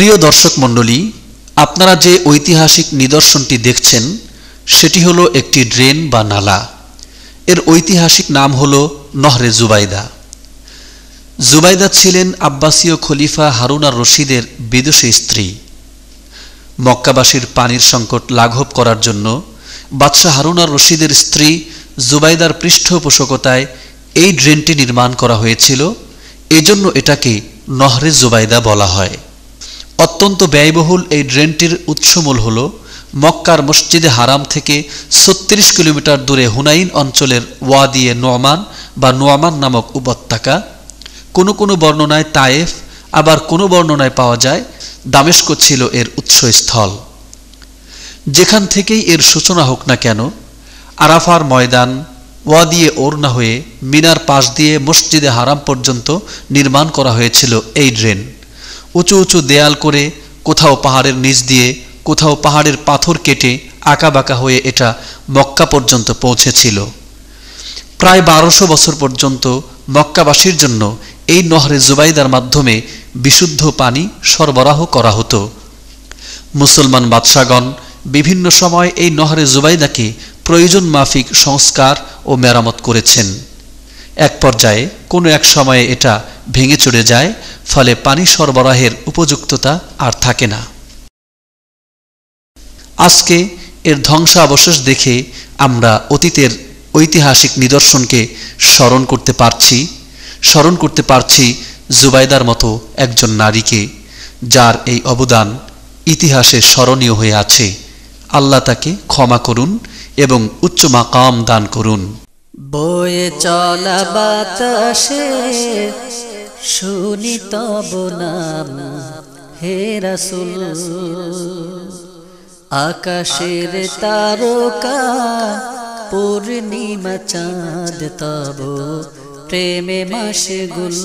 প্রিয় দর্শক মণ্ডলী, আপনারা যে ঐতিহাসিক নিদর্শনটি দেখছেন, সেটি হলো একটি ড্রেন বা নালা। এর ঐতিহাসিক নাম হলো নহরে জুবাইদা। জুবাইদা ছিলেন আব্বাসীয় খলিফা হারুনার রশিদের বিদুষী স্ত্রী। মক্কাবাসীর পানির সংকট লাঘব করার জন্য বাদশাহ হারুনার রশিদের স্ত্রী জুবাইদার পৃষ্ঠপোষকতায় এই ড্রেনটি নির্মাণ করা হয়েছিল। এজন্য এটাকে নহরে জুবাইদা বলা হয়। অত্যন্ত ব্যয়বহুল এই ড্রেনটির উৎসমূল হল মক্কার মসজিদে হারাম থেকে ছত্রিশ কিলোমিটার দূরে হুনাইন অঞ্চলের ওয়াদিয়ে নোয়ামান বা নোয়ামান নামক উপত্যকা। কোনো কোনো বর্ণনায় তায়েফ, আবার কোনো বর্ণনায় পাওয়া যায়, দামেস্ক ছিল এর উৎসস্থল। যেখান থেকেই এর সূচনা হোক না কেন, আরাফার ময়দান ওয়াদিয়ে ওরনা হয়ে মিনার পাশ দিয়ে মসজিদে হারাম পর্যন্ত নির্মাণ করা হয়েছিল এই ড্রেন। উঁচু উঁচু দেয়াল করে কোথাও পাহাড়ের নিচ দিয়ে, কোথাও পাহাড়ের পাথর কেটে আঁকাবাঁকা হয়ে এটা মক্কা পর্যন্ত পৌঁছেছিল। প্রায় বারোশো বছর পর্যন্ত মক্কাবাসীর জন্য এই নহরে জুবাইদার মাধ্যমে বিশুদ্ধ পানি সরবরাহ করা হতো। মুসলমান বাদশাগণ বিভিন্ন সময় এই নহরে জুবাইদাকে প্রয়োজন মাফিক সংস্কার ও মেরামত করেছেন। এক পর্যায়ে কোনো এক সময়ে এটা ভেঙে চড়ে যায়, ফলে পানি সরবরাহের উপযুক্ততা আর থাকে না। আজকে এর ধ্বংসাবশেষ দেখে আমরা অতীতের ঐতিহাসিক নিদর্শনকে স্মরণ করতে পারছি, স্মরণ করতে পারছি জুবাইদার মতো একজন নারীকে, যার এই অবদান ইতিহাসে স্মরণীয় হয়ে আছে। আল্লাহ তাকে ক্ষমা করুন এবং উচ্চ মাকাম দান করুন। বয়ে চলা বাতাসে শুনি তব নাম হে রাসুল। আকাশের তারকা পূর্ণিমা চাঁদ তব প্রেমে মাসে গুল